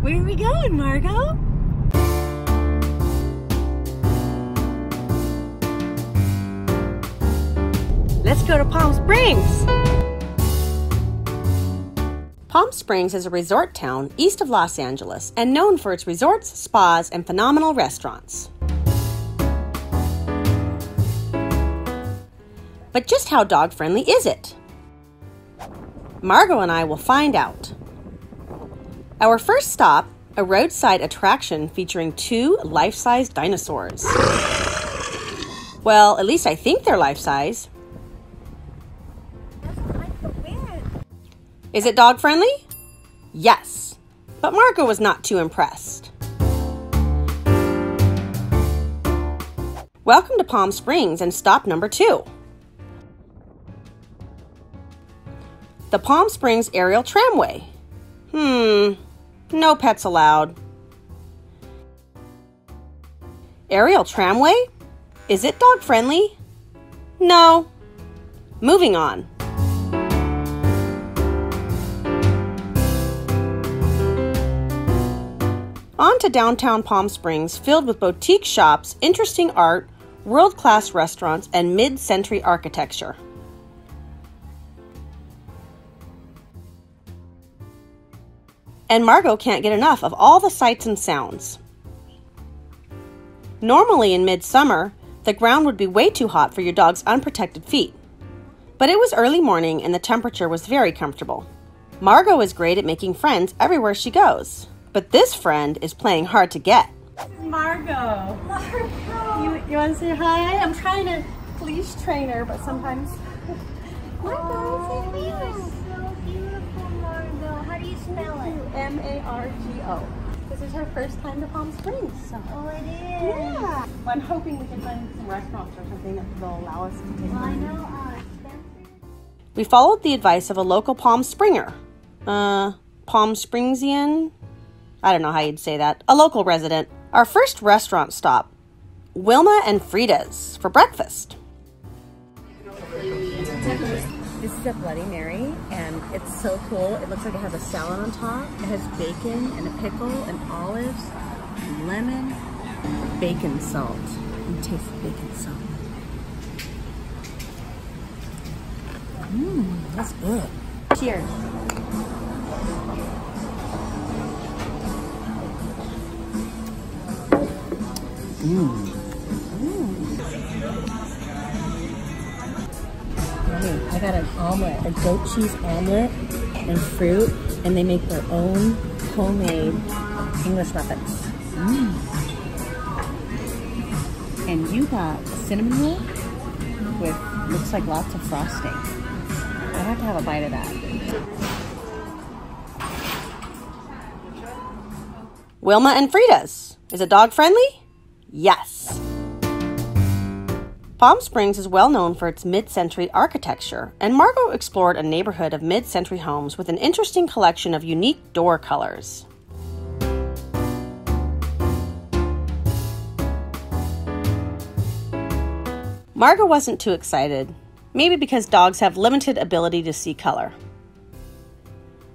Where are we going, Margo? Let's go to Palm Springs. Palm Springs is a resort town east of Los Angeles and known for its resorts, spas, and phenomenal restaurants. But just how dog friendly is it? Margo and I will find out. Our first stop, a roadside attraction featuring two life size dinosaurs. Well, at least I think they're life size. Is it dog friendly? Yes, but Margo was not too impressed. Welcome to Palm Springs and stop number two. The Palm Springs Aerial Tramway. Hmm, no pets allowed. Aerial Tramway? Is it dog friendly? No. Moving on. On to downtown Palm Springs, filled with boutique shops, interesting art, world class restaurants, and mid century architecture. And Margo can't get enough of all the sights and sounds. Normally in midsummer, the ground would be way too hot for your dog's unprotected feet. But it was early morning and the temperature was very comfortable. Margo is great at making friends everywhere she goes, but this friend is playing hard to get. Margo. Margo. You, you want to say hi? I'm trying to leash train her, but sometimes. Margo, say hello. so beautiful, Margo. How do you spell it? M A R G O. This is her first time to Palm Springs. So. Oh, it is. Yeah. Well, I'm hoping we can find some restaurants or something that will allow us to take Well, I know uh, We followed the advice of a local Palm Springer. Uh, Palm Springsian? I don't know how you'd say that. A local resident. Our first restaurant stop Wilma and Frieda's for breakfast. This is a Bloody Mary, and it's so cool. It looks like it has a salad on top. It has bacon and a pickle and olives, and lemon, bacon salt. You taste the bacon salt. Mmm, that's good. Cheers. Mmm. Yummy. I got an omelet, a goat cheese omelet and fruit, and they make their own homemade English muffins. Mm. And you got cinnamon roll with looks like lots of frosting. I have to have a bite of that. Wilma and Frieda's. Is it dog friendly? Yes. Palm Springs is well known for its mid century architecture, and Margo explored a neighborhood of mid century homes with an interesting collection of unique door colors. Margo wasn't too excited, maybe because dogs have limited ability to see color.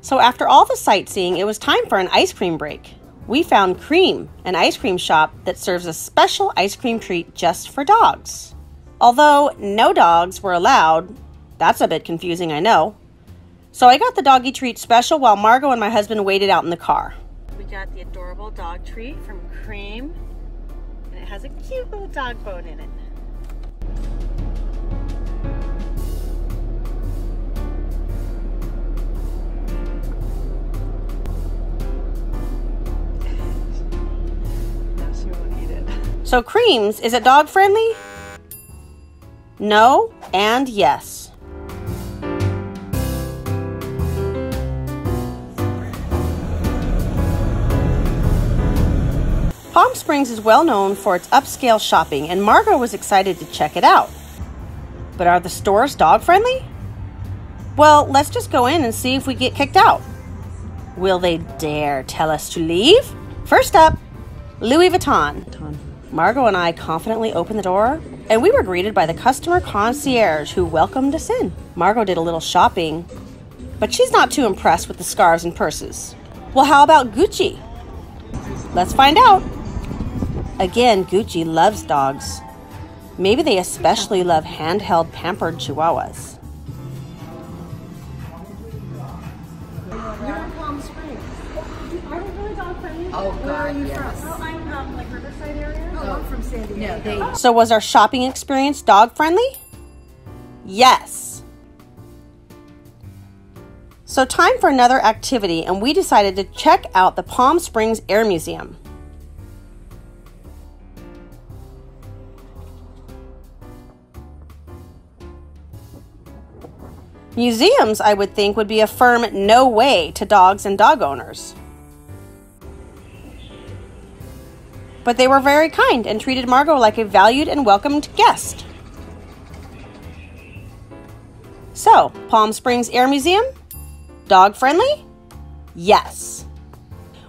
So, after all the sightseeing, it was time for an ice cream break. We found Cream, an ice cream shop that serves a special ice cream treat just for dogs. Although no dogs were allowed, that's a bit confusing, I know. So I got the doggy treat special while Margo and my husband waited out in the car. We got the adorable dog treat from Cream, and it has a cute little dog bone in it. Now she won't eat it. So, Creams, is it dog friendly? No and yes. Palm Springs is well known for its upscale shopping, and Margo was excited to check it out. But are the stores dog friendly? Well, let's just go in and see if we get kicked out. Will they dare tell us to leave? First up, Louis Vuitton. Margo and I confidently open the door, and we were greeted by the customer concierge who welcomed us in. Margo did a little shopping, but she's not too impressed with the scarves and purses. Well, how about Gucci? Let's find out. Again, Gucci loves dogs. Maybe they especially love handheld pampered chihuahuas. You're in Palm Springs. Are they really dog friendly? Oh, Where God, are you yes. Oh, from? I'm um, like Riverside area. Oh, I'm from San Diego. No, they So, was our shopping experience dog friendly? Yes. So, time for another activity, and we decided to check out the Palm Springs Air Museum. Museums, I would think, would be a firm no way to dogs and dog owners. But they were very kind and treated Margo like a valued and welcomed guest. So, Palm Springs Air Museum? Dog friendly? Yes.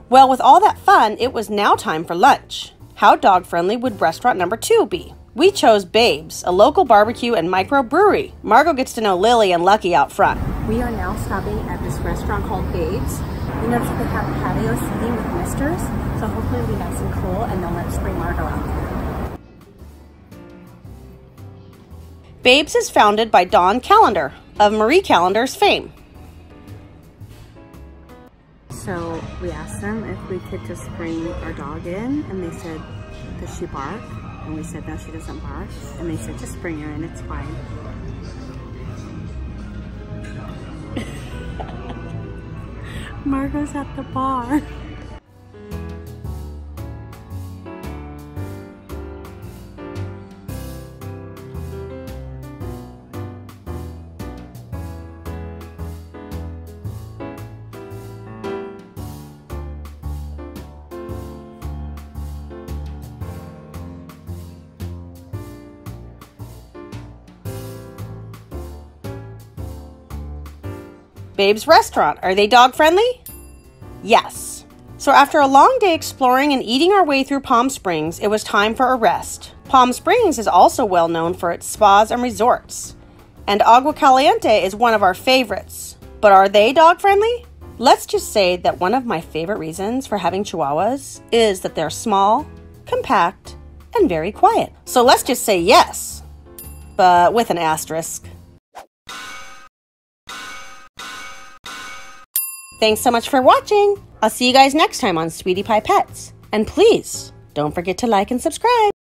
Well, with all that fun, it was now time for lunch. How dog friendly would restaurant number two be? We chose Babes, a local barbecue and microbrewery. Margo gets to know Lily and Lucky out front. We are now stopping at this restaurant called Babes. You notice they have patio seating with misters, so hopefully it'll be nice and cool and they'll let us bring Margo out there. Babes is founded by Don Callender of Marie Callender's fame. So we asked them if we could just bring our dog in, and they said, does she bark? And we said, no, she doesn't bark. And they said, just bring her in, it's fine. Margo's at the bar. Babe's Restaurant. Are they dog friendly? Yes. So, after a long day exploring and eating our way through Palm Springs, it was time for a rest. Palm Springs is also well known for its spas and resorts. And Agua Caliente is one of our favorites. But are they dog friendly? Let's just say that one of my favorite reasons for having chihuahuas is that they're small, compact, and very quiet. So let's just say yes, but with an asterisk. Thanks so much for watching. I'll see you guys next time on Sweetie Pie Pets. And please, don't forget to like and subscribe.